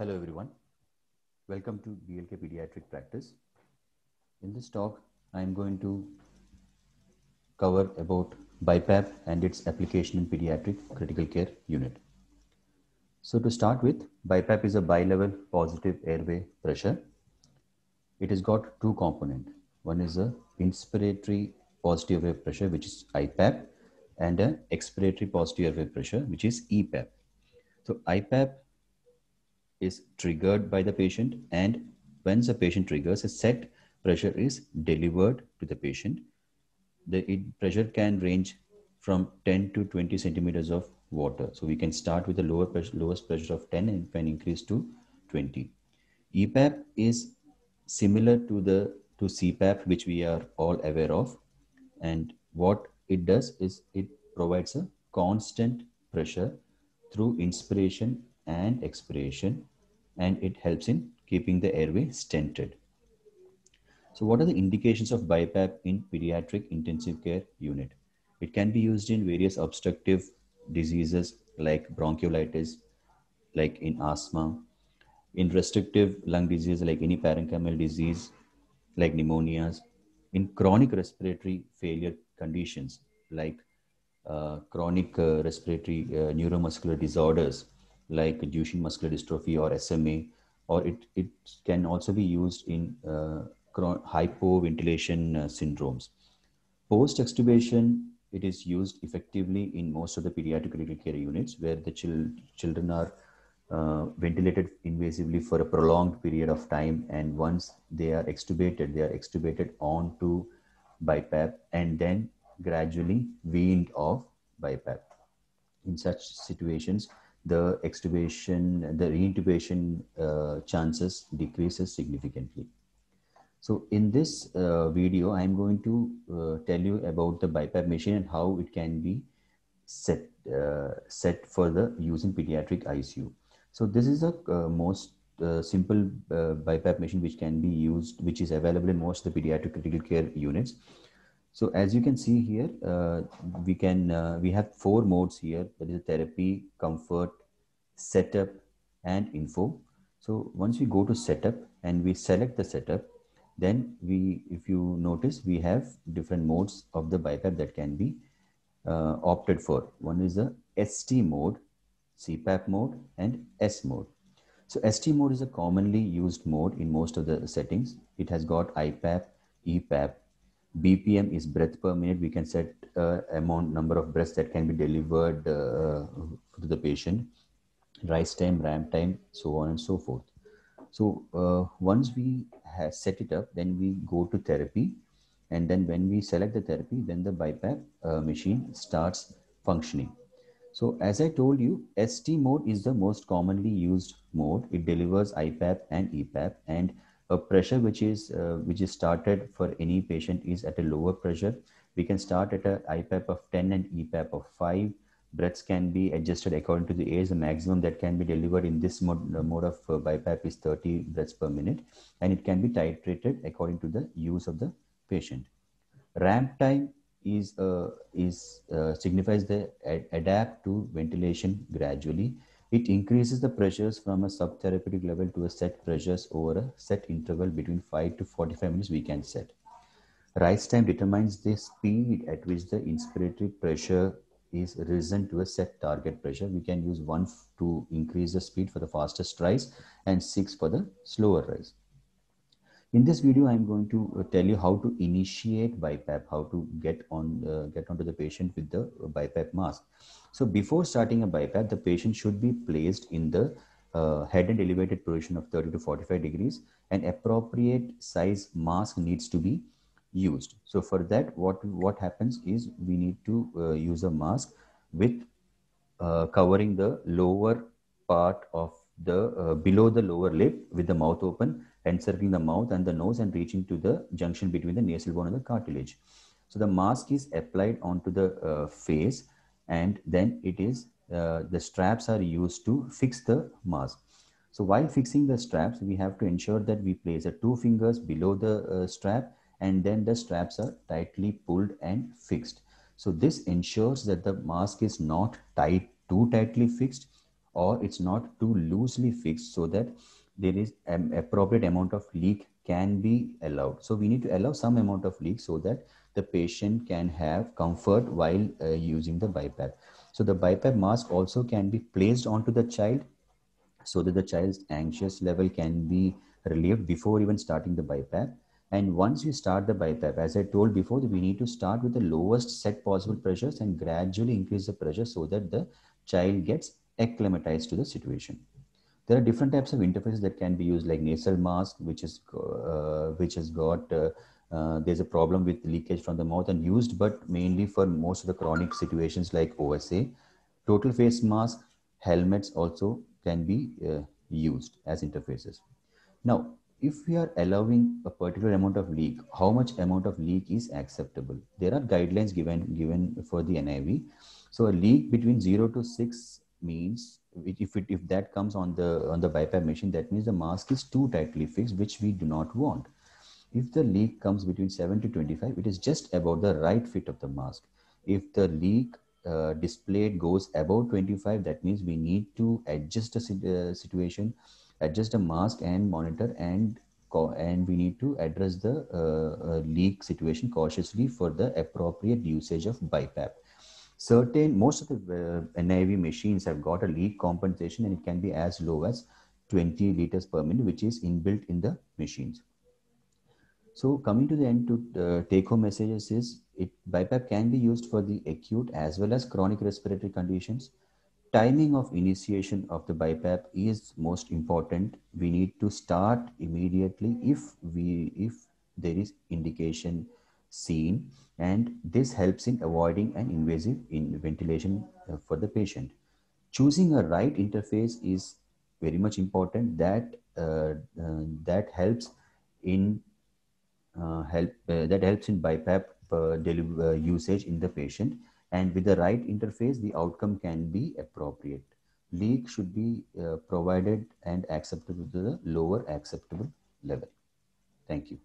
Hello everyone. Welcome to BLK Pediatric Practice. In this talk, I am going to cover about BiPAP and its application in pediatric critical care unit. So to start with, BiPAP is a bilevel positive airway pressure. It has got two components. One is a inspiratory positive airway pressure, which is IPAP, and an expiratory positive airway pressure, which is EPAP. So IPAP is triggered by the patient and once the patient triggers, a set pressure is delivered to the patient. The pressure can range from 10 to 20 centimeters of water. So we can start with the lower pressure, lowest pressure of 10 and can increase to 20. EPAP is similar to the to CPAP, which we are all aware of. And what it does is it provides a constant pressure through inspiration and expiration, and it helps in keeping the airway stented. So what are the indications of BiPAP in pediatric intensive care unit? It can be used in various obstructive diseases like bronchiolitis, like in asthma, in restrictive lung disease like any parenchymal disease, like pneumonias, in chronic respiratory failure conditions like uh, chronic uh, respiratory uh, neuromuscular disorders like Duchenne muscular dystrophy or SMA, or it, it can also be used in uh, hypoventilation uh, syndromes. Post extubation, it is used effectively in most of the pediatric critical care units where the chil children are uh, ventilated invasively for a prolonged period of time. And once they are extubated, they are extubated onto BiPAP and then gradually weaned off BiPAP. In such situations, the extubation, the reintubation uh, chances decreases significantly. So in this uh, video, I'm going to uh, tell you about the BiPAP machine and how it can be set, uh, set for the use in pediatric ICU. So this is the uh, most uh, simple BiPAP machine which can be used, which is available in most of the pediatric critical care units. So as you can see here, we can we have four modes here. That is therapy, comfort, setup, and info. So once we go to setup and we select the setup, then we, if you notice, we have different modes of the BiPAP that can be uh, opted for. One is the ST mode, CPAP mode, and S mode. So ST mode is a commonly used mode in most of the settings. It has got IPAP, EPAP, BPM is breath per minute. We can set uh, amount number of breaths that can be delivered uh, to the patient, rise time, ramp time, so on and so forth. So uh, once we have set it up, then we go to therapy. And then when we select the therapy, then the BiPAP uh, machine starts functioning. So as I told you, ST mode is the most commonly used mode. It delivers IPAP and EPAP and a pressure which is uh, which is started for any patient is at a lower pressure. We can start at a IPAP of 10 and EPAP of 5 breaths can be adjusted according to the age. The maximum that can be delivered in this mode, uh, mode of uh, BiPAP is 30 breaths per minute, and it can be titrated according to the use of the patient. Ramp time is uh, is uh, signifies the ad adapt to ventilation gradually. It increases the pressures from a subtherapeutic level to a set pressures over a set interval between 5 to 45 minutes we can set. Rise time determines the speed at which the inspiratory pressure is risen to a set target pressure. We can use one to increase the speed for the fastest rise and six for the slower rise. In this video, I'm going to uh, tell you how to initiate BiPAP, how to get on uh, get onto the patient with the BiPAP mask. So before starting a BiPAP, the patient should be placed in the uh, head and elevated position of 30 to 45 degrees. An appropriate size mask needs to be used. So for that, what, what happens is we need to uh, use a mask with uh, covering the lower part of the, uh, below the lower lip with the mouth open, encircling the mouth and the nose and reaching to the junction between the nasal bone and the cartilage. So the mask is applied onto the uh, face and then it is, uh, the straps are used to fix the mask. So while fixing the straps, we have to ensure that we place the two fingers below the uh, strap and then the straps are tightly pulled and fixed. So this ensures that the mask is not tight, too tightly fixed or it's not too loosely fixed so that there is an appropriate amount of leak can be allowed. So we need to allow some amount of leak so that the patient can have comfort while uh, using the BiPAP. So the BiPAP mask also can be placed onto the child so that the child's anxious level can be relieved before even starting the BiPAP. And once you start the BiPAP, as I told before, we need to start with the lowest set possible pressures and gradually increase the pressure so that the child gets acclimatized to the situation. There are different types of interfaces that can be used, like nasal mask, which is uh, which has got uh, uh, there's a problem with leakage from the mouth and used, but mainly for most of the chronic situations like OSA. Total face mask, helmets also can be uh, used as interfaces. Now, if we are allowing a particular amount of leak, how much amount of leak is acceptable? There are guidelines given given for the NIV. So a leak between zero to six means if it if that comes on the on the BiPAP machine, that means the mask is too tightly fixed, which we do not want. If the leak comes between 7 to 25, it is just about the right fit of the mask. If the leak uh, displayed goes above 25, that means we need to adjust the uh, situation, adjust the mask and monitor and and we need to address the uh, uh, leak situation cautiously for the appropriate usage of BiPAP. Certain, most of the uh, NIV machines have got a leak compensation and it can be as low as 20 liters per minute, which is inbuilt in the machines. So coming to the end to uh, take home messages is it BiPAP can be used for the acute as well as chronic respiratory conditions. Timing of initiation of the BiPAP is most important. We need to start immediately if we if there is indication seen and this helps in avoiding an invasive in ventilation uh, for the patient. Choosing a right interface is very much important that uh, uh, that helps in uh, help uh, that helps in BiPAP uh, usage in the patient. And with the right interface, the outcome can be appropriate. Leak should be provided and acceptable to the lower acceptable level. Thank you.